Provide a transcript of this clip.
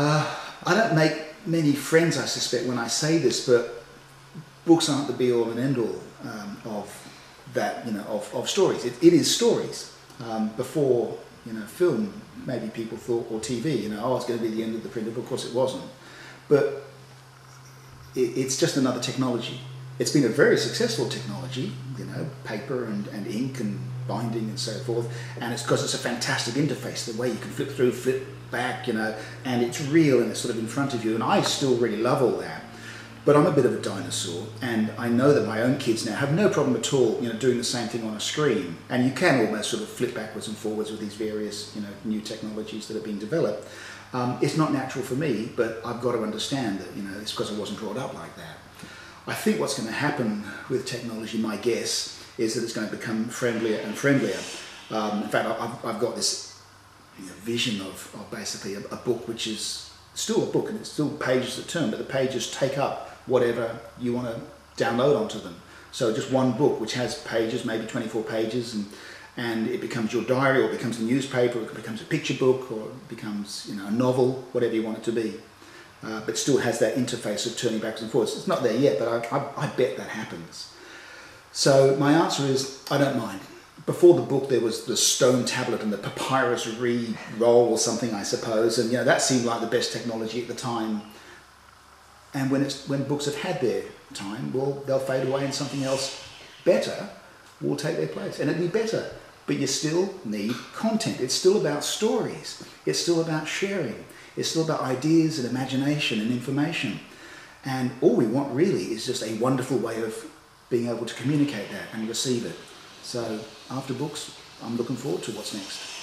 Uh, I don't make many friends, I suspect, when I say this, but books aren't the be all and end all um, of that, you know, of, of stories. It, it is stories. Um, before, you know, film, maybe people thought, or TV, you know, oh, it's going to be the end of the printer. Of course, it wasn't. But it, it's just another technology. It's been a very successful technology, you know, paper and, and ink and binding and so forth. And it's because it's a fantastic interface, the way you can flip through, flip back, you know, and it's real and it's sort of in front of you. And I still really love all that. But I'm a bit of a dinosaur, and I know that my own kids now have no problem at all, you know, doing the same thing on a screen. And you can almost sort of flip backwards and forwards with these various, you know, new technologies that are being developed. Um, it's not natural for me, but I've got to understand that, you know, it's because I wasn't brought up like that. I think what's going to happen with technology, my guess, is that it's going to become friendlier and friendlier. Um, in fact, I've, I've got this you know, vision of, of basically a, a, book which is still a book and it's still pages that turn, but the pages take up whatever you want to download onto them. So just one book which has pages, maybe 24 pages, and, and it becomes your diary or it becomes a newspaper or it becomes a picture book or it becomes you know, a novel, whatever you want it to be. Uh, but still has that interface of turning backwards and forwards. It's not there yet, but I, I, I bet that happens. So my answer is I don't mind. Before the book, there was the stone tablet and the papyrus re-roll or something, I suppose, and you know that seemed like the best technology at the time. And when it's when books have had their time, well, they'll fade away, and something else better will take their place, and it'll be better. But you still need content. It's still about stories. It's still about sharing. It's still about ideas and imagination and information. And all we want really is just a wonderful way of being able to communicate that and receive it. So after books, I'm looking forward to what's next.